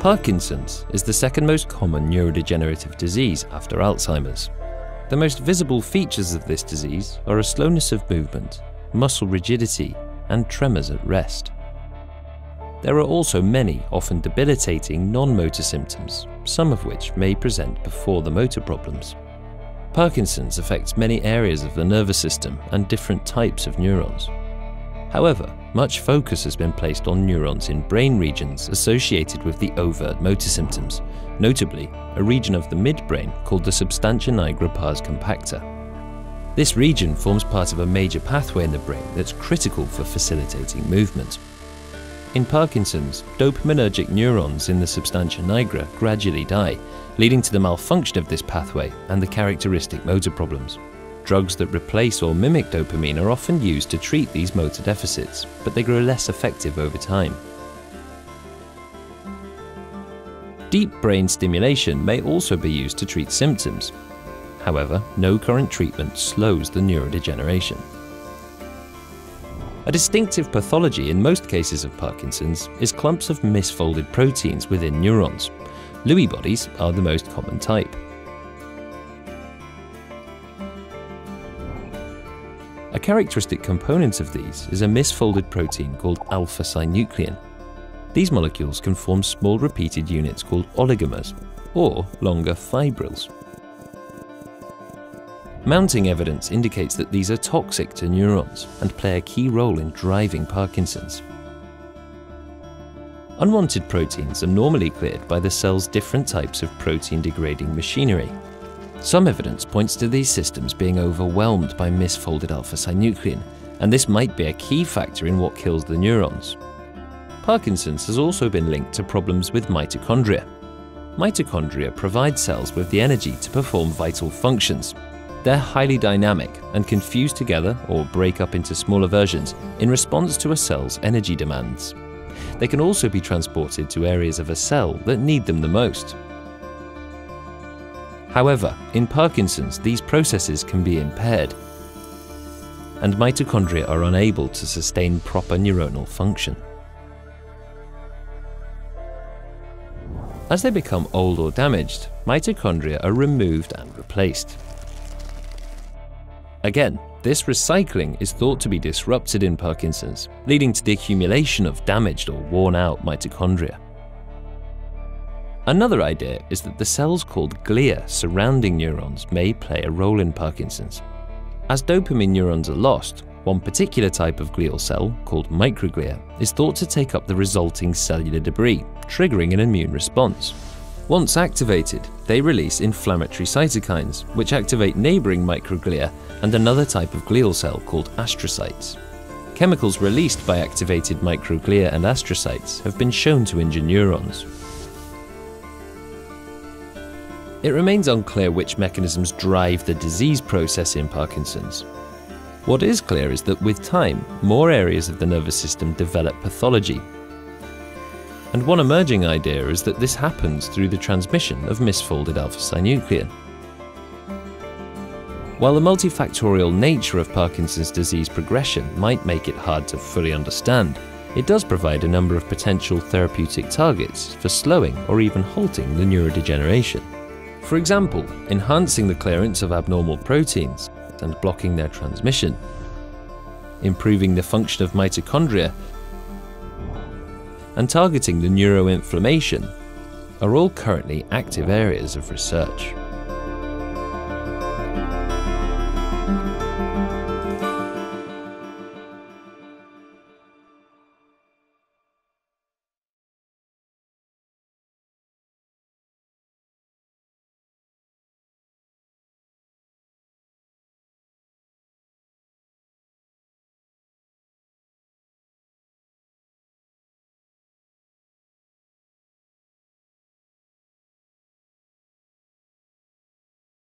Parkinson's is the second most common neurodegenerative disease after Alzheimer's. The most visible features of this disease are a slowness of movement, muscle rigidity, and tremors at rest. There are also many, often debilitating non-motor symptoms, some of which may present before the motor problems. Parkinson's affects many areas of the nervous system and different types of neurons. However, much focus has been placed on neurons in brain regions associated with the overt motor symptoms, notably a region of the midbrain called the substantia nigra pars compacta. This region forms part of a major pathway in the brain that's critical for facilitating movement. In Parkinson's, dopaminergic neurons in the substantia nigra gradually die, leading to the malfunction of this pathway and the characteristic motor problems. Drugs that replace or mimic dopamine are often used to treat these motor deficits, but they grow less effective over time. Deep brain stimulation may also be used to treat symptoms. However, no current treatment slows the neurodegeneration. A distinctive pathology in most cases of Parkinson's is clumps of misfolded proteins within neurons. Lewy bodies are the most common type. A characteristic component of these is a misfolded protein called alpha-synuclein. These molecules can form small repeated units called oligomers, or longer fibrils. Mounting evidence indicates that these are toxic to neurons and play a key role in driving Parkinson's. Unwanted proteins are normally cleared by the cell's different types of protein-degrading machinery, some evidence points to these systems being overwhelmed by misfolded alpha-synuclein, and this might be a key factor in what kills the neurons. Parkinson's has also been linked to problems with mitochondria. Mitochondria provide cells with the energy to perform vital functions. They're highly dynamic and can fuse together or break up into smaller versions in response to a cell's energy demands. They can also be transported to areas of a cell that need them the most, However, in Parkinson's, these processes can be impaired, and mitochondria are unable to sustain proper neuronal function. As they become old or damaged, mitochondria are removed and replaced. Again, this recycling is thought to be disrupted in Parkinson's, leading to the accumulation of damaged or worn out mitochondria. Another idea is that the cells called glia surrounding neurons may play a role in Parkinson's. As dopamine neurons are lost, one particular type of glial cell, called microglia, is thought to take up the resulting cellular debris, triggering an immune response. Once activated, they release inflammatory cytokines, which activate neighboring microglia and another type of glial cell called astrocytes. Chemicals released by activated microglia and astrocytes have been shown to injure neurons, it remains unclear which mechanisms drive the disease process in Parkinson's. What is clear is that with time, more areas of the nervous system develop pathology. And one emerging idea is that this happens through the transmission of misfolded alpha-synuclein. While the multifactorial nature of Parkinson's disease progression might make it hard to fully understand, it does provide a number of potential therapeutic targets for slowing or even halting the neurodegeneration. For example, enhancing the clearance of abnormal proteins and blocking their transmission, improving the function of mitochondria, and targeting the neuroinflammation are all currently active areas of research.